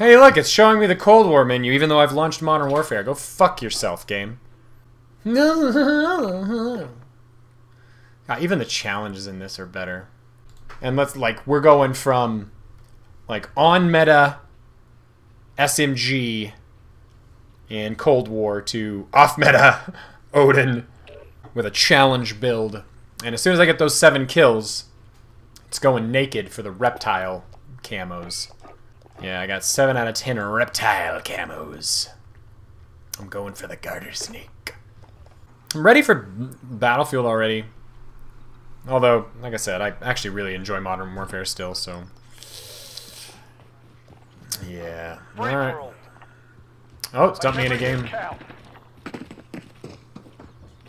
Hey, look, it's showing me the Cold War menu, even though I've launched Modern Warfare. Go fuck yourself, game. God, ah, even the challenges in this are better. And let's, like, we're going from, like, on meta SMG in Cold War to off meta Odin with a challenge build. And as soon as I get those seven kills, it's going naked for the reptile camos. Yeah, I got 7 out of 10 reptile camos. I'm going for the garter snake. I'm ready for Battlefield already. Although, like I said, I actually really enjoy Modern Warfare still, so... Yeah. Alright. Oh, it's dumped me in a game.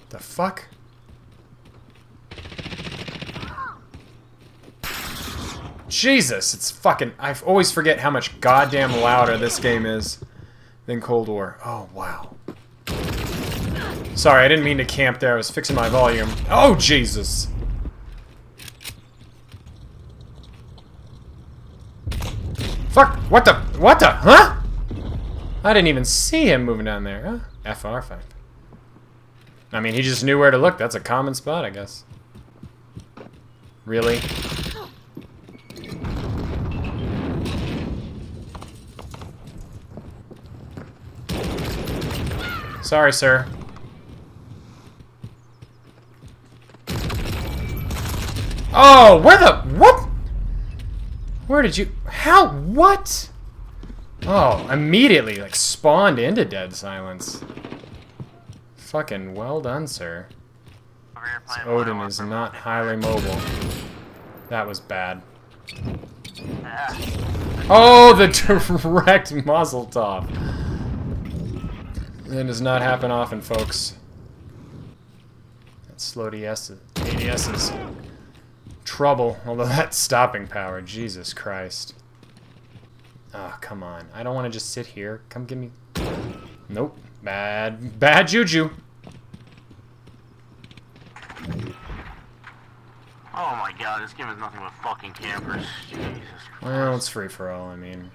The fuck? Jesus, it's fucking... I always forget how much goddamn louder this game is than Cold War. Oh, wow. Sorry, I didn't mean to camp there. I was fixing my volume. Oh, Jesus! Fuck! What the? What the? Huh? I didn't even see him moving down there. Huh? FR5. I mean, he just knew where to look. That's a common spot, I guess. Really? Sorry, sir. Oh, where the... What? Where did you... How? What? Oh, immediately, like, spawned into dead silence. Fucking well done, sir. Odin is not highly mobile. That was bad. Ah. Oh, the direct muzzle top. That does not happen often, folks. That slow DS, ADS is trouble, although that's stopping power. Jesus Christ. Oh, come on. I don't want to just sit here. Come give me... Nope. Bad, bad juju. Oh my god, this game is nothing but fucking campers. Jesus Christ. Well, it's free for all, I mean.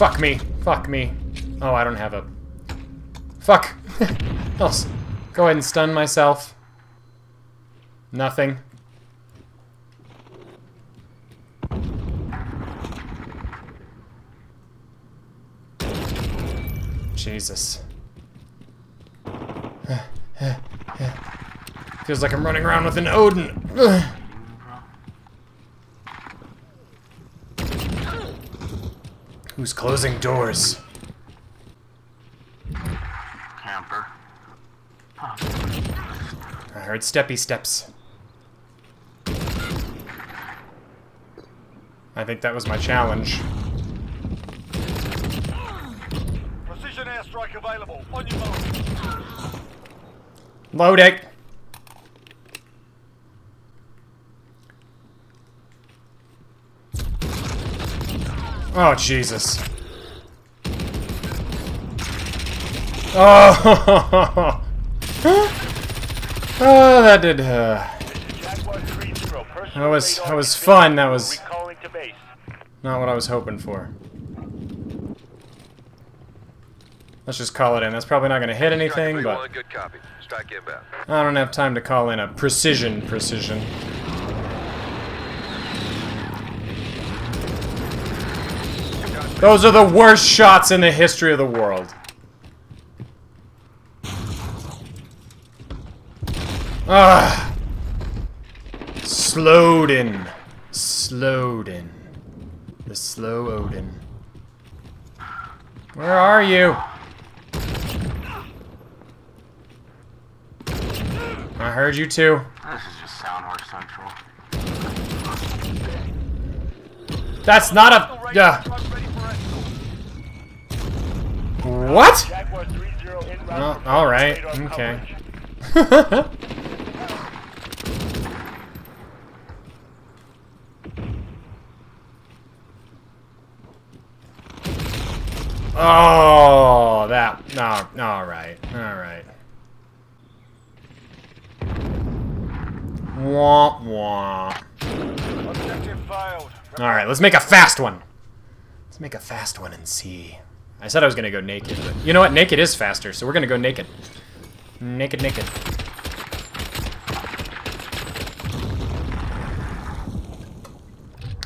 Fuck me. Fuck me. Oh, I don't have a... Fuck! Else. Go ahead and stun myself. Nothing. Jesus. Feels like I'm running around with an Odin. Who's closing doors? Camper. I heard steppy steps. I think that was my challenge. Precision airstrike available. On your mark. Loading. Oh, Jesus. Oh, oh that did. Uh, Jaguar 3-0. Personal that was that was fun. That was Recalling to base. not what I was hoping for. Let's just call it in. That's probably not going to hit anything, but one, good copy. Strike inbound. I don't have time to call in a precision precision. Those are the worst shots in the history of the world. Ah. Slowden. Slowden. The slow Odin. Where are you? I heard you too. This is just Soundhorse Central. That's not a. Ready What? Jaguar 3-0 in route Oh, all right. radar Okay. coverage. oh, that. No. All right. All right. Wah wah. Objective failed. Alright, let's make a fast one. Let's make a fast one and see. I said I was gonna go naked, but you know what? Naked is faster, so we're gonna go naked. Naked, naked.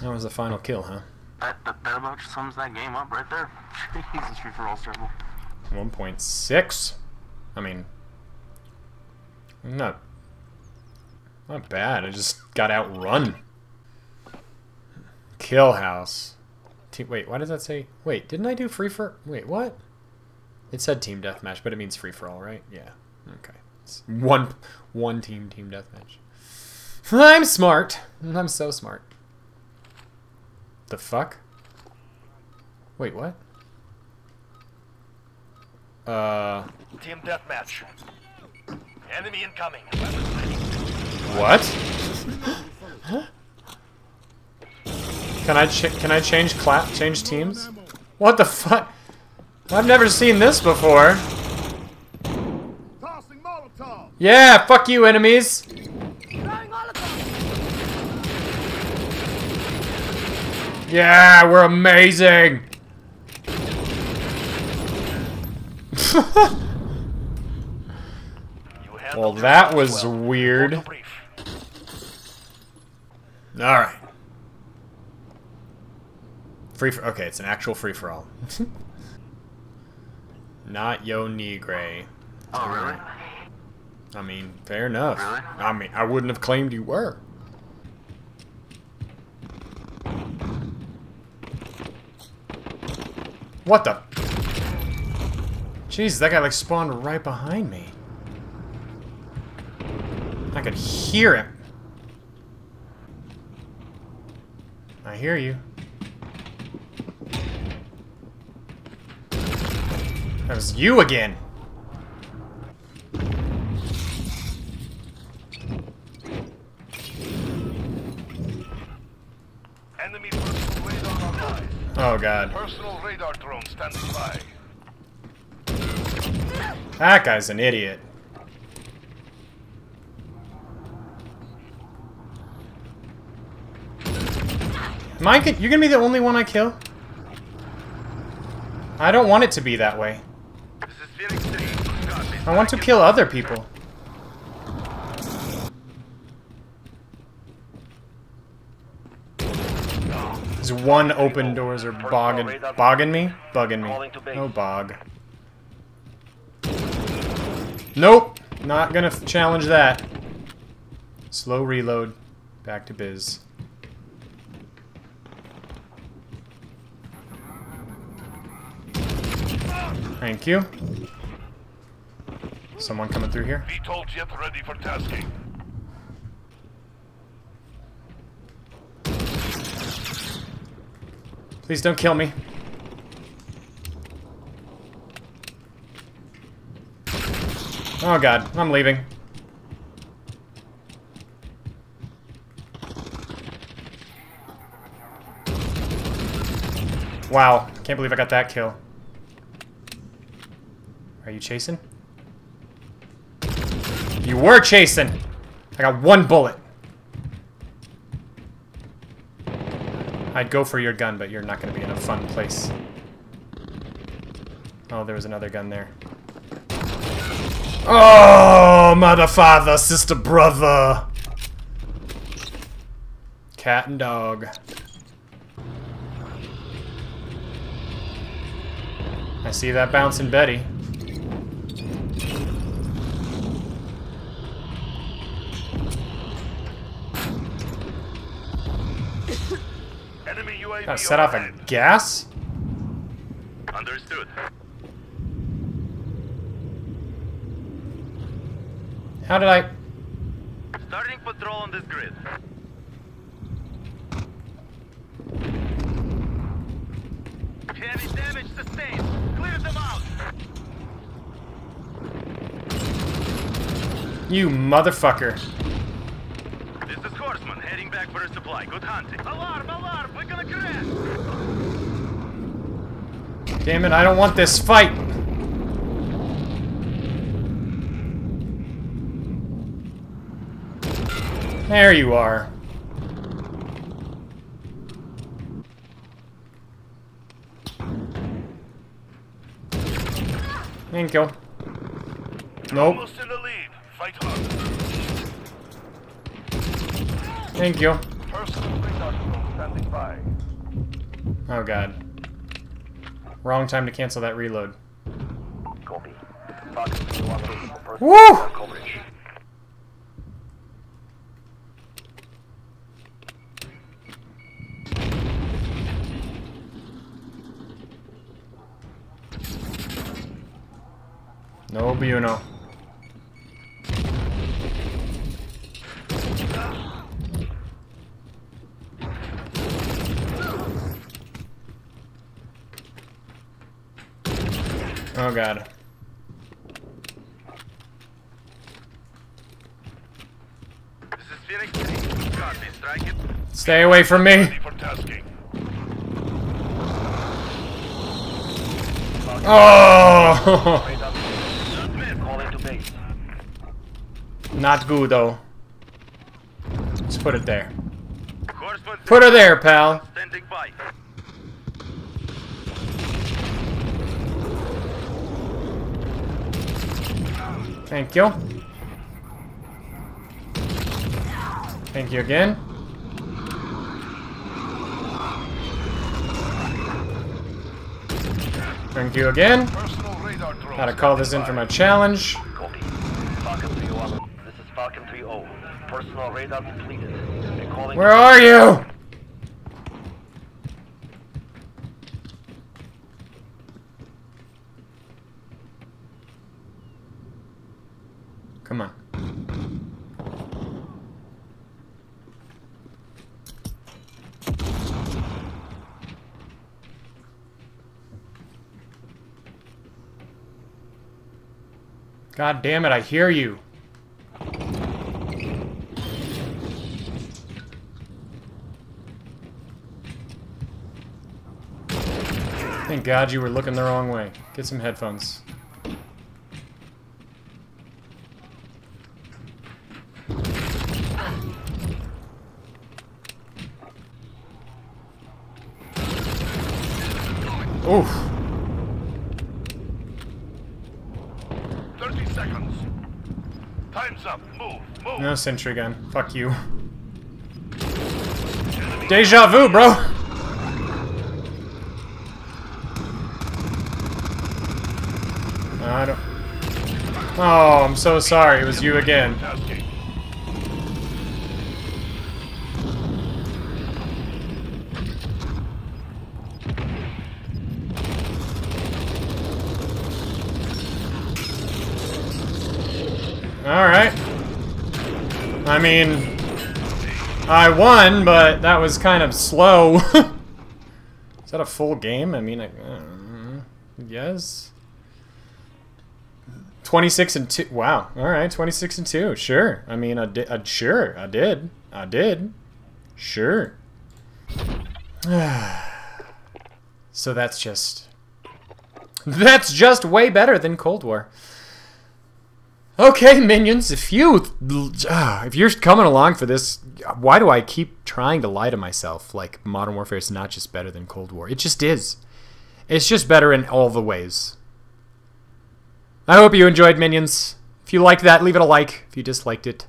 That was the final kill, huh? That, that, that about sums that game up right there. Jesus, free for all struggle. 1.6? I mean, not, not bad. I just got outrun. Kill House. Te- wait, why does that say? Wait, didn't I do free for? Wait, what? It said team deathmatch, but it means free for all, right? Yeah. Okay. It's one, one team team deathmatch. I'm smart. I'm so smart. The fuck? Wait, what? Uh, Team deathmatch. Enemy incoming. what? can I ch can I change clap change teams? What the fuck? I've never seen this before. Yeah, fuck you, enemies. Yeah, we're amazing. Well, that was weird. All right. Free for okay, it's an actual free for all. Not yo negre. Oh, really? I mean, fair enough. Really? I mean, I wouldn't have claimed you were. What the? Jeez, that guy like spawned right behind me. I could hear him. I hear you. That was you again. Enemy personal radar online. Oh god. Personal radar drone standing by. That guy's an idiot. Get, you're gonna be the only one I kill? I don't want it to be that way. This is Phoenix 3. Copy. I want to kill other people. These one open doors are bogging, bogging me? Bugging me. No bog. Nope! Not gonna challenge that. Slow reload. Back to biz. Thank you. Someone coming through here? VTOL jet ready for tasking. Please don't kill me. Oh god, I'm leaving. Wow, can't believe I got that kill. Are you chasing? You were chasing! I got one bullet. I'd go for your gun, but you're not going to be in a fun place. Oh, there was another gun there. Oh, mother, father, sister, brother. Cat and dog. I see that bouncing Betty. Gotta set off a gas? Understood. How did I... Starting patrol on this grid. Heavy damage sustained. Clear them out. You motherfucker. This is Horseman heading back for a supply. Good hunting. Alarm! Alarm! Damn it, I don't want this fight! There you are. And kill. Nope. Thank you. Personal radar standing by. Oh god. Wrong time to cancel that reload. Copy. Fox 1 looking for personal Woo! No bueno. Oh god. This is Phoenix 3. Strike it. Stay away from me. Ready for tasking. Oh! Radar Just missed. calling to base. Not good though. Let's put it there. Put her there, pal. standing by. Thank you. Thank you again. Thank you again. Personal radar drone. Gotta call this in for my challenge. Copy. Falcon 301. This is Falcon 30. Personal radar completed. We're calling. Where are you? Come on. God damn it, I hear you. Thank God you were looking the wrong way. Get some headphones. No sentry gun. Fuck you. Deja vu, bro! I don't... Oh, I'm so sorry. It was you again. Alright. I mean... I won, but that was kind of slow. Is that a full game? I mean, I... Uh, yes? 26 and 2. Wow. Alright, 26 and 2. Sure. I mean, I did. Sure, I did. I did. Sure. so that's just... That's just way better than Cold War. Okay, minions, if you uh, if you're coming along for this, why do I keep trying to lie to myself like Modern Warfare is not just better than Cold War? It just is. It's just better in all the ways. I hope you enjoyed minions. If you liked that, leave it a like. If you disliked it,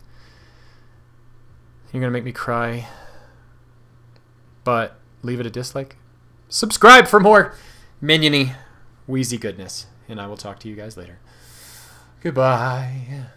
you're going to make me cry. But leave it a dislike. Subscribe for more miniony wheezy goodness, and I will talk to you guys later. Goodbye.